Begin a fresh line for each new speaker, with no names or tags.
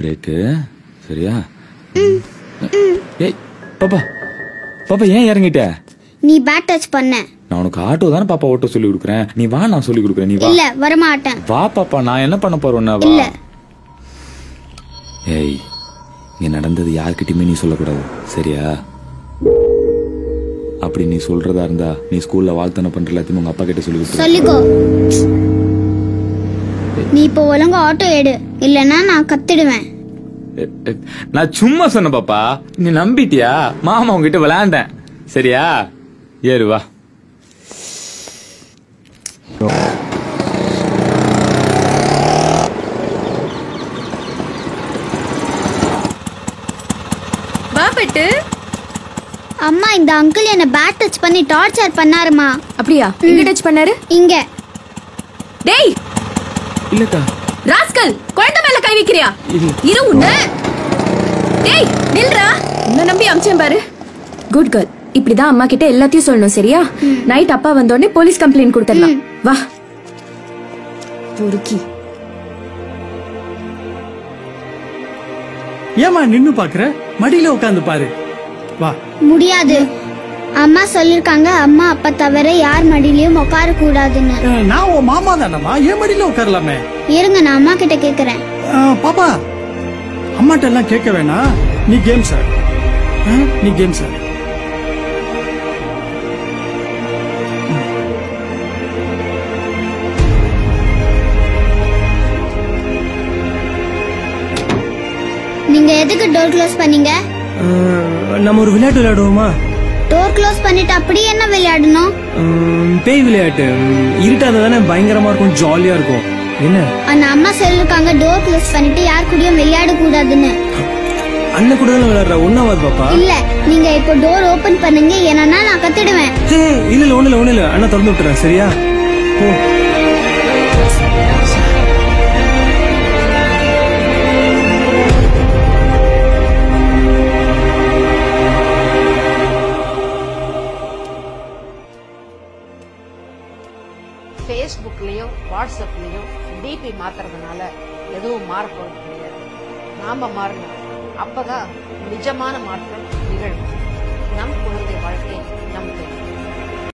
Brake? சரியா? ஏய் பாப்பா. பாப்பா ஏன் இறங்கிட்ட?
நீ பேட் டச் பண்ண.
நான் உனக்கு ஆட்டோ தானே பாப்பா ஓட்ட சொல்லி கொடுக்குறேன். நீ வா நான் சொல்லி கொடுக்குறேன். நீ வா.
இல்ல வரமாட்டேன்
வா பாப்பா. நான் என்ன பண்ண போறேன்னா வா.
இல்ல.
ஏய் இங்க நடந்தது யார்கிட்டயுமே நீ சொல்லக்கூடாது. சரியா? அப்படி நீ சொல்றதா இருந்தா நீ ஸ்கூல்ல வாழ்த்தனை பண்ற எல்லாத்தையும் உங்க அப்பா கிட்ட சொல்லி
சொல்லிக்கோ. நீ இப்போ ஒழுங்கா ஆட்டோ எடு. இல்லனா நான் கத்திடுவேன்.
நான் சும்மா சொன்ன பாப்பா. நீ நம்பிட்டியா? மாமா உங்ககிட்ட விளையாண்டேன். சரியா? ஏறு வா.
வா பெட்டு.
அம்மா இந்த அங்கிள் என்ன பேட் டச் பண்ணி டார்ச்சர் பண்ணாருமா.
அப்படியா? எங்க டச் பண்ணாரு?
இங்க.
டேய்.
இல்லக்கா.
ராஸ்கல் குழந்தை மேல கை வைக்கிறியா. இரு உன்ன. டேய் நில்றா. உன்னை நம்பி அமிச்சேன் பாரு. குட் கேர்ள் இப்படிதான் அம்மா கிட்ட எல்லாத்தையும் சொல்லணும் சரியா? நைட் அப்பா வந்த உடனே போலீஸ் கம்ப்ளைண்ட் கொடுத்துடலாம். வா. பொறுக்கி.
ஏமா நின்னு பாக்குற? மடியில உட்காந்து பாரு. வா.
முடியாது. அம்மா சொல்லிருக்காங்க அம்மா அப்பா தவிர யார் மடியிலயும் உட்கார கூடாதுன்னு
நான் உன் மாமா தானம்மா? என் மடியில உட்காரலாமே
இருங்க நான் அம்மா கிட்ட கேக்குறேன்.
பாப்பா அம்மாட்ட எல்லாம் கேட்க வேணாம். நீ கேம் சார். நீ கேம் சார்.
நீங்க எதுக்கு டோர் க்ளோஸ் பண்ணீங்க?
நம்ம ஒரு விளையாட்டு விளையாடுவோமா?
டோர் க்ளோஸ் பண்ணிட்டு அப்படியே என்ன விளையாடணும்?
பேய் விளையாட்டு. இருட்டாத தானே பயங்கரமா இருக்கும் ஜாலியா இருக்கும். என்ன?
ஆனா அம்மா சொல்லிருக்காங்க டோர் க்ளோஸ் பண்ணிட்டு யார் கூடயும் விளையாட கூடாதுன்னு
அண்ணன் கூட தானே விளையாடுற? ஒன்னாவது பாப்பா.
இல்ல நீங்க இப்போ டோர் ஓபன் பண்ணுங்க ஏன்னா நான் கத்திடுவேன்.
இல்ல இல்ல ஒண்ணு இல்ல ஒண்ணு இல்ல. அண்ணா திறந்து விட்டுறேன் சரியா? போ.
ஃபேஸ்புக்லேயும் வாட்ஸ்அப்லேயும் டிபி மாத்துறதுனால எதுவும் மாற கிடையாது. நாம மாறணும் அப்பதான் நிஜமான மாற்றம் நிகழும். நம் குழந்தை வாழ்க்கை நம்